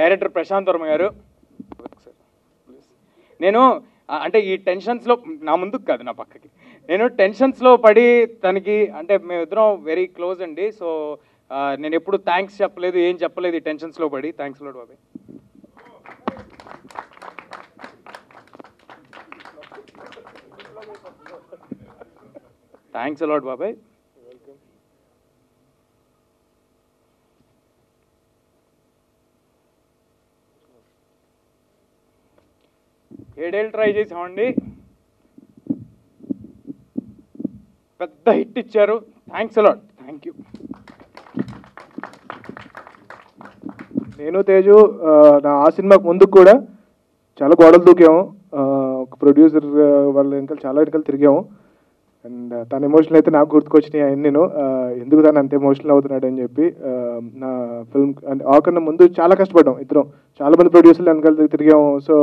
Director Prashanth Varma గారు. నేను అంటే ఈ టెన్షన్స్లో నా ముందుకు కాదు నా పక్కకి. నేను టెన్షన్స్లో పడి తనకి అంటే మేమిద్దరం వెరీ క్లోజ్ అండి. సో నేను ఎప్పుడు థ్యాంక్స్ చెప్పలేదు ఏం చెప్పలేదు ఈ టెన్షన్స్లో పడి. థ్యాంక్స్ లోడ్ బాబాయ్. థ్యాంక్స్ అలాట్ బాబాయ్. ఏడేళ్ళు ట్రై చేసామండి. పెద్ద హిట్ ఇచ్చారు. థ్యాంక్స్ అలాట్ థ్యాంక్ యూ నేను తేజు నా ఆ సినిమాకి ముందు కూడా చాలా గోడలు దూకాము. ఒక ప్రొడ్యూసర్ వాళ్ళ వెనకాల చాలా వెనకాల తిరిగాము. అండ్ తన ఎమోషనల్ అయితే నాకు గుర్తుకొచ్చినాయి ఆయన నేను ఎందుకు తను అంత ఎమోషనల్ అవుతున్నాడు అని చెప్పి నా ఫిల్మ్ అంటే ఆకన్నా ముందు చాలా కష్టపడ్డాం ఇద్దరం. చాలా మంది ప్రొడ్యూసర్లు వెనకాల తిరిగాము. సో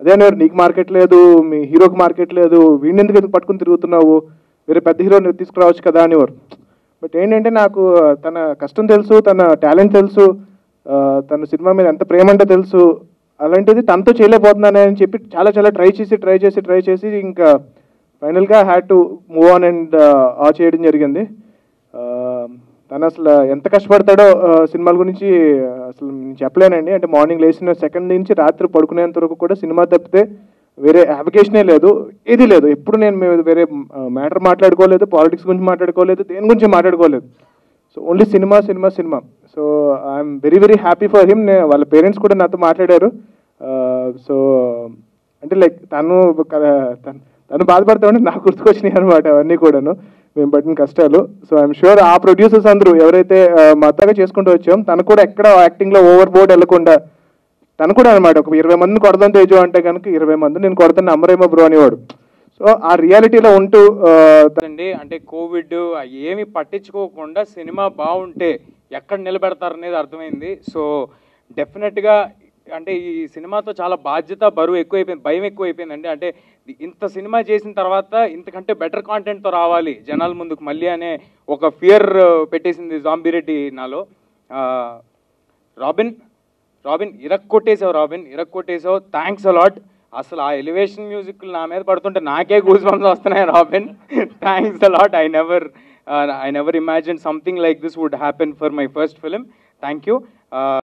అదే నీకు మార్కెట్ లేదు మీ హీరోకి మార్కెట్ లేదు వీడిని ఎందుకు ఎందుకు పట్టుకుని తిరుగుతున్నావు? వేరే పెద్ద హీరోని తీసుకురావచ్చు కదా అనేవారు. బట్ ఏంటంటే నాకు తన కష్టం తెలుసు తన టాలెంట్ తెలుసు తన సినిమా మీద ఎంత ప్రేమ అంటే తెలుసు అలాంటిది తనతో చేయలేకపోతున్నాను అని చెప్పి చాలా చాలా ట్రై చేసి ట్రై చేసి ట్రై చేసి ఇంకా ఫైనల్గా had to move on and ఆ చేయడం జరిగింది. తను అసలు ఎంత కష్టపడతాడో సినిమాల గురించి అసలు నేను చెప్పలేనండి. అంటే మార్నింగ్ లేచిన సెకండ్ నుంచి రాత్రి పడుకునేంత వరకు కూడా సినిమా తప్పితే వేరే అప్లికేషనే లేదు ఇది లేదు. ఎప్పుడు నేను మేము వేరే మ్యాటర్ మాట్లాడుకోలేదు పాలిటిక్స్ గురించి మాట్లాడుకోలేదు దేని గురించి మాట్లాడుకోలేదు. So only cinema cinema cinema. So I'm very very happy for him. వాళ్ళ పేరెంట్స్ కూడా నాతో మాట్లాడారు. సో అంటే లైక్ తను తను తను బాధపడతా ఉంటే నాకు గుర్తుకొచ్చినాయి అనమాట అవన్నీ కూడాను. మేము పడిన కష్టాలు. సో ఐఎమ్ షూర్ ఆ ప్రొడ్యూసర్స్ అందరూ ఎవరైతే మద్దగా చేసుకుంటూ వచ్చాం తను కూడా ఎక్కడ యాక్టింగ్లో ఓవర్ బోర్డ్ వెళ్ళకుండా తను కూడా అనమాట ఒక ఇరవై మందిని కొడదాం తేజు అంటే కనుక ఇరవై మంది నేను కొడతాను నమ్మరేమో బ్రో అనేవాడు. సో ఆ రియాలిటీలో ఉంటూ అండి అంటే కోవిడ్ ఏమి పట్టించుకోకుండా సినిమా బాగుంటే ఎక్కడ నిలబెడతారనేది అర్థమైంది. సో డెఫినెట్గా అంటే ఈ సినిమాతో చాలా బాధ్యత బరువు ఎక్కువైపోయింది భయం ఎక్కువైపోయిందండి. అంటే ఇంత సినిమా చేసిన తర్వాత ఇంతకంటే బెటర్ కాంటెంట్తో రావాలి జనాల ముందుకు మళ్ళీ అనే ఒక ఫియర్ పెట్టేసింది జాంబిరెడ్డి నాలో. రాబిన్ రాబిన్ ఇరక్ కొట్టేసావు రాబిన్ ఇరక్ కొట్టేసావు థ్యాంక్స్ అలాట్ అసలు ఆ ఎలివేషన్ మ్యూజిక్ నా మీద పడుతుంటే నాకే గూస్ బంప్స్ వస్తున్నాయి Robin. Thanks a lot I never I never imagine something like this would happen for my first film thank you